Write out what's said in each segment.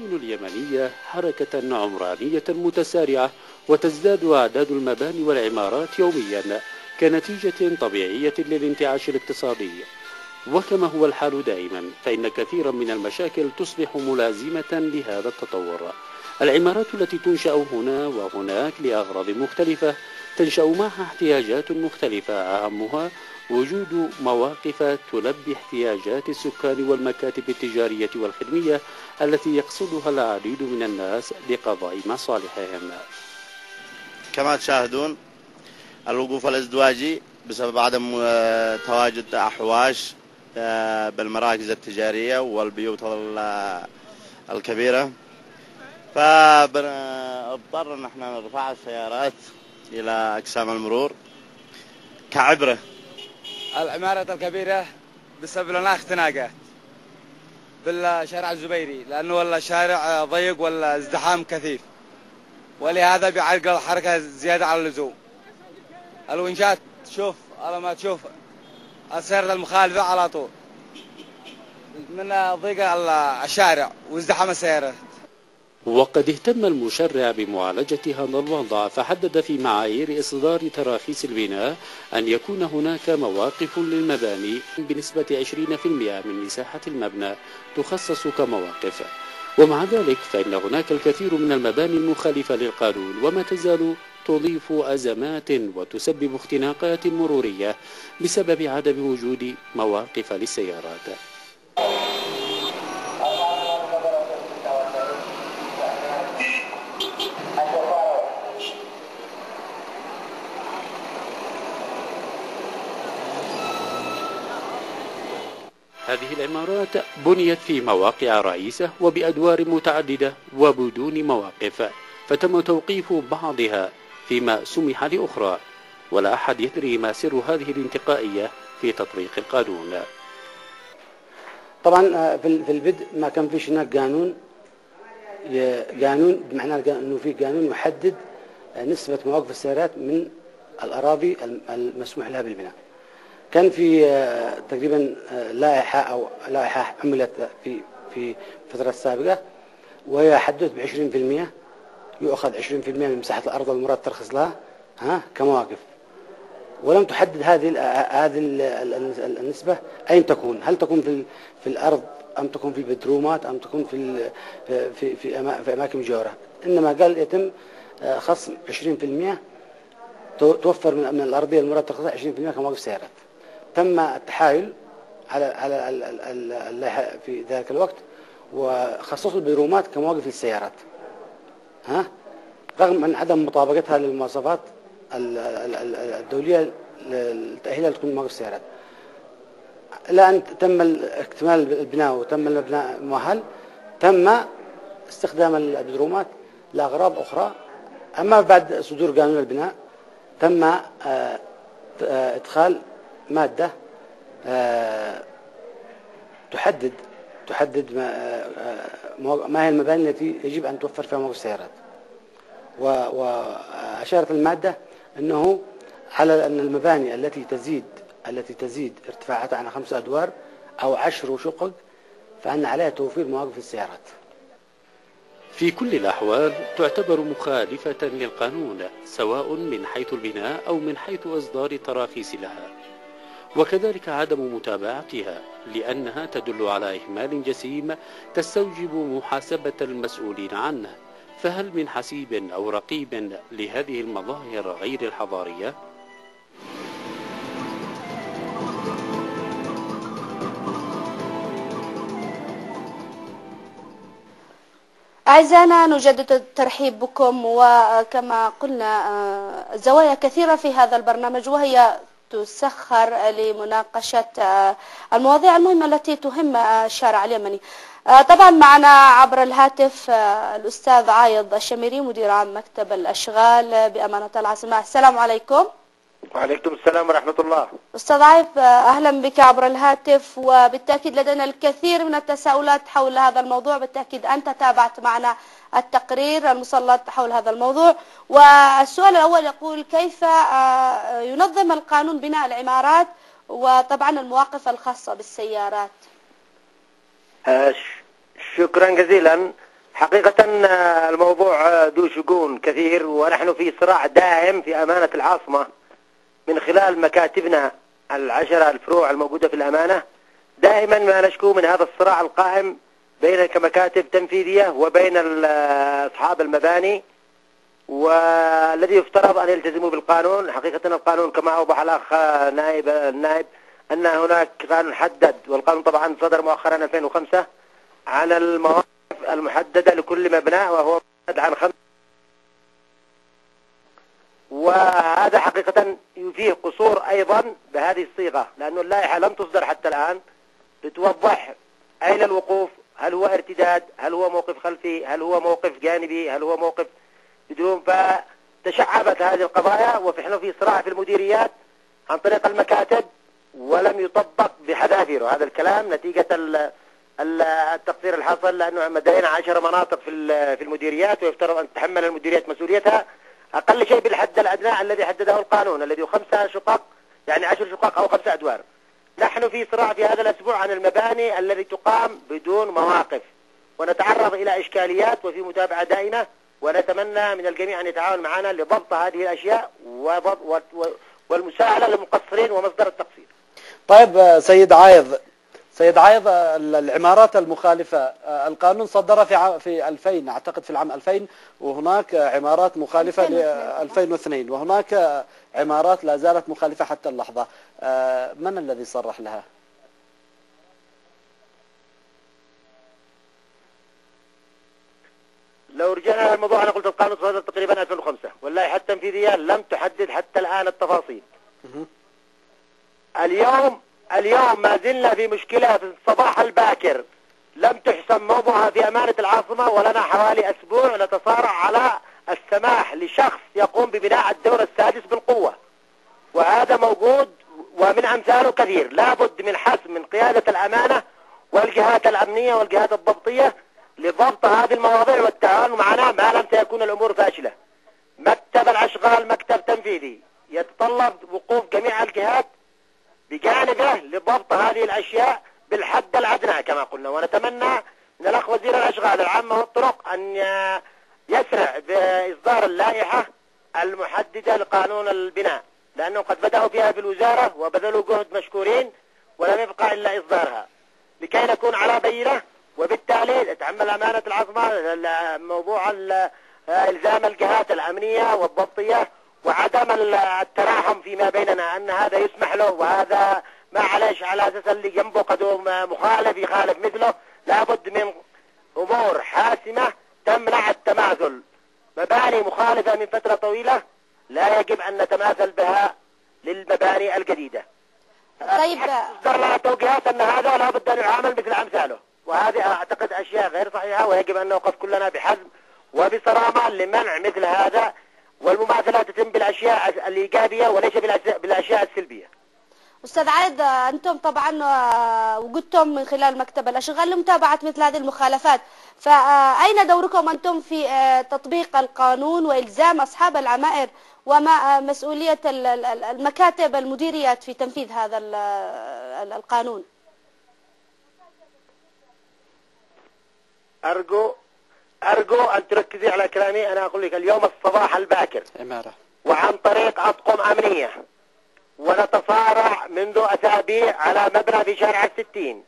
المدن اليمنية حركة عمرانية متسارعة وتزداد أعداد المباني والعمارات يوميا كنتيجة طبيعية للانتعاش الاقتصادي. وكما هو الحال دائما فإن كثيرا من المشاكل تصبح ملازمة لهذا التطور. العمارات التي تنشأ هنا وهناك لأغراض مختلفة تنشأ معها احتياجات مختلفة. أهمها وجود مواقف تلبي احتياجات السكان والمكاتب التجارية والخدمية التي يقصدها العديد من الناس لقضاء مصالحهم. كما تشاهدون الوقوف الازدواجي بسبب عدم تواجد أحواش آه، بالمراكز التجارية والبيوت الكبيرة. فاضطر ان إحنا نرفع السيارات إلى أقسام المرور كعبرة. العمارة الكبيرة بسبب لنا اختناقات. بالشارع الزبيري لأنه ولا شارع ضيق ولا ازدحام كثيف ولهذا بيعرقل الحركة زيادة على اللزوم. الونشات تشوف على ما تشوف السيارة المخالفة على طول. من ضيق الشارع وازدحام السيارات وقد اهتم المشرع بمعالجة هذا الوضع فحدد في معايير إصدار تراخيص البناء أن يكون هناك مواقف للمباني بنسبة 20% من مساحة المبنى تخصص كمواقف. ومع ذلك فإن هناك الكثير من المباني المخالفة للقانون وما تزال تضيف أزمات وتسبب اختناقات مرورية بسبب عدم وجود مواقف للسيارات. هذه العمارات بنيت في مواقع رئيسة وبأدوار متعددة وبدون مواقف فتم توقيف بعضها فيما سمح لأخرى. ولا أحد يدري ما سر هذه الانتقائية في تطبيق القانون. طبعا آه، في البدء ما كان فيش هناك قانون قانون بمعنى إنه في قانون يحدد آه، نسبة مواقف السيارات من الأراضي المسموح لها بالبناء. كان في آه، تقريبا آه، لائحة أو لائحة عملت في في الفترة السابقة وهي حددت ب 20% يؤخذ 20% من مساحة الأرض المراد ترخص لها ها كمواقف. ولم تحدد هذه هذه النسبة أين تكون. هل تكون في في الأرض أم تكون في البدرومات أم تكون في في في, في أماكن مجاورة إنما قال يتم آه، خصم 20% توفر من الأرضية المراد ترخصها 20% كمواقف سيارات. تم التحايل على على اللائحه في ذلك الوقت وخصصوا البيرومات كمواقف للسيارات. ها؟ رغم من عدم مطابقتها للمواصفات الدولية لتأهيلها لتكون مواقف السيارات. إلى أن تم اكتمال البناء وتم البناء مؤهل تم استخدام البدرومات لأغراض أخرى. أما بعد صدور قانون البناء تم آه، آه، إدخال مادة آه، تحدد تحدد ما, آه، ما هي المباني التي يجب أن توفر فيها موقف السيارات. وأشارت المادة أنه على أن المباني التي تزيد التي تزيد ارتفاعاتها عن خمسة أدوار أو عشر شقق فأن عليها توفير مواقف السيارات. في كل الأحوال تعتبر مخالفة للقانون سواء من حيث البناء أو من حيث إصدار تراخيص لها. وكذلك عدم متابعتها لأنها تدل على إهمال جسيم تستوجب محاسبة المسؤولين عنه فهل من حسيب أو رقيب لهذه المظاهر غير الحضارية؟ أعزائنا نجدد الترحيب بكم وكما قلنا آه، زوايا كثيرة في هذا البرنامج وهي تسخر لمناقشة آه، المواضيع المهمة التي تهم آه، الشارع اليمني. آه، طبعا معنا عبر الهاتف الأستاذ عايض الشميري مدير عام مكتب الأشغال بأمانة العاصمة. السلام عليكم. وعليكم السلام ورحمة الله. أستاذ عايض أهلا بك عبر الهاتف وبالتأكيد لدينا الكثير من التساؤلات حول هذا الموضوع. بالتأكيد أنت تابعت معنا التقرير المسلط حول هذا الموضوع. والسؤال الأول يقول كيف آه، ينظم القانون بناء العمارات وطبعا المواقف الخاصة بالسيارات؟ آه، شكرا جزيلا. حقيقة آه، الموضوع ذو شجون كثير ونحن في صراع دائم في أمانة العاصمة. من خلال مكاتبنا العشرة الفروع الموجودة في الأمانة دائما ما نشكو من هذا الصراع القائم بين كمكاتب تنفيذية وبين أصحاب المباني والذي يفترض أن يلتزموا بالقانون. حقيقة القانون كما أوضح الأخ نائب النائب أن هناك قانون حدد والقانون طبعا صدر مؤخرا 2005 عن المواقف المحددة لكل مبنى وهو عن خمس وهذا حقيقة فيه قصور أيضا بهذه الصيغة لأن اللائحة لم تصدر حتى الآن. لتوضح أين الوقوف؟ هل هو ارتداد؟ هل هو موقف خلفي؟ هل هو موقف جانبي؟ هل هو موقف بدون؟ فتشعبت هذه القضايا ونحن في صراع في المديريات عن طريق المكاتب ولم يطبق بحذافيره. هذا الكلام نتيجة ال- ال- التقصير الحاصل لأنه مدينا عشر مناطق في المديريات ويفترض أن تتحمل المديريات مسؤوليتها. أقل شيء بالحد الأدنى الذي حدده القانون الذي هو خمسة شقق يعني عشر شقق أو خمسة أدوار. نحن في صراع في هذا الأسبوع عن المباني الذي تقام بدون مواقف. ونتعرض إلى إشكاليات وفي متابعة دائمة ونتمنى من الجميع أن يتعاون معنا لضبط هذه الأشياء والمساعدة للمقصرين ومصدر التقصير. طيب سيد عايض سيد عايض ال- العمارات المخالفة آه، القانون صدر في ع- في 2000 أعتقد في العام 2000 وهناك عمارات مخالفة ل 2002. 2002 وهناك عمارات لا زالت مخالفة حتى اللحظة آه، من الذي صرح لها؟ لو رجعنا على الموضوع أنا قلت القانون صدر تقريبا 2005 واللائحة التنفيذية لم تحدد حتى الآن التفاصيل. اليوم اليوم ما زلنا في مشكلة في الصباح الباكر. لم تحسم موضوعها في أمانة العاصمة ولنا حوالي أسبوع نتصارع على السماح لشخص يقوم ببناء الدور السادس بالقوة. وهذا موجود ومن أمثاله كثير. لابد من حسم من قيادة الأمانة والجهات الأمنية والجهات الضبطية لضبط هذه المواضيع والتعاون معنا ما لم تكون الأمور فاشلة. مكتب الأشغال مكتب تنفيذي. يتطلب وقوف جميع الجهات بجانبه لضبط هذه الأشياء بالحد الأدنى كما قلنا. ونتمنى من الأخ وزير الأشغال العامة والطرق أن يسرع بإصدار اللائحة المحددة لقانون البناء لأنهم قد بدأوا فيها في الوزارة وبذلوا جهد مشكورين ولم يبقى إلا إصدارها. لكي نكون على بينة وبالتالي تحمل أمانة العاصمة ال- موضوع ال- إلزام الجهات الأمنية والضبطية وعدم ال- التراحم فيما بيننا أن هذا يسمح له وهذا ما عليش على أساس اللي جنبه قد مخالف يخالف مثله لابد من أمور حاسمة تمنع التماثل. مباني مخالفة من فترة طويلة لا يجب أن نتماثل بها للمباني الجديدة. طيب. تصدر لنا توجيهات أن هذا لابد أن يعامل مثل أمثاله. وهذه أعتقد أشياء غير صحيحة ويجب أن نوقف كلنا بحزم وبصرامة لمنع مثل هذا والمماثلة تتم بالأشياء الإيجابية وليس بالأشياء- السلبية. أستاذ عايد آه، أنتم طبعا آه، وجدتم من خلال مكتب الأشغال لمتابعة مثل هذه المخالفات. فأين دوركم أنتم في آه، تطبيق القانون وإلزام أصحاب العمائر وما آه، مسؤولية ال- ال- ال- المكاتب المديريات في تنفيذ هذا ال- ال- القانون؟ أرجو أرجو أن تركزي على كلامي. أنا أقول لك اليوم الصباح الباكر. عمارة وعن طريق أطقم أمنية. ونتصارع منذ أسابيع على مبنى في شارع الستين.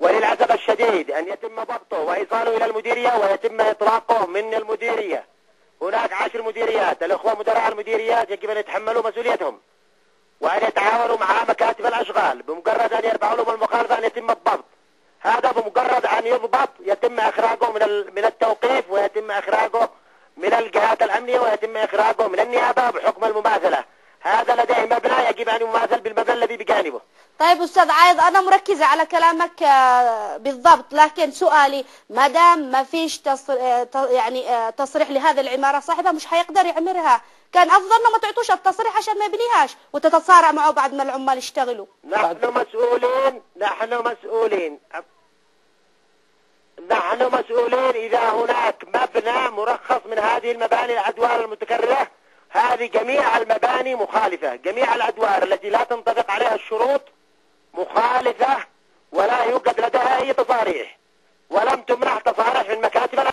وللأسف الشديد أن يتم ضبطه وإيصاله إلى المديرية ويتم إطلاقه من المديرية. هناك عشر مديريات. الأخوة مدراء المديريات يجب أن يتحملوا مسؤوليتهم. وأن يتعاونوا مع مكاتب الأشغال. بمجرد أن يرفعوا لهم المخالفة أن يتم الضبط. هذا بمجرد أن يضبط يتم إخراجه من من التوقيف ويتم إخراجه من الجهات الأمنية ويتم إخراجه من النيابة بحكم المماثلة. هذا لديه مبنى يجب أن يماثل بالمبنى الذي بجانبه. طيب أستاذ عايض أنا مركزة على كلامك آه، بالضبط لكن سؤالي ما دام ما فيش تصر... آه، يعني آه، تصريح لهذه العمارة صاحبها مش هيقدر يعمرها. كان أفضل إنه ما تعطوش التصريح عشان ما يبنيهاش وتتصارع معه بعد ما العمال يشتغلوا. نحن مسؤولين نحن مسؤولين. نحن مسؤولين إذا هناك مبنى مرخص من هذه المباني الأدوار المتكررة. هذه جميع المباني مخالفة. جميع الأدوار التي لا تنطبق عليها الشروط مخالفة ولا يوجد لديها أي تصاريح. ولم تمنح تصاريح من مكاتب